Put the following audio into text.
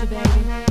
you, baby.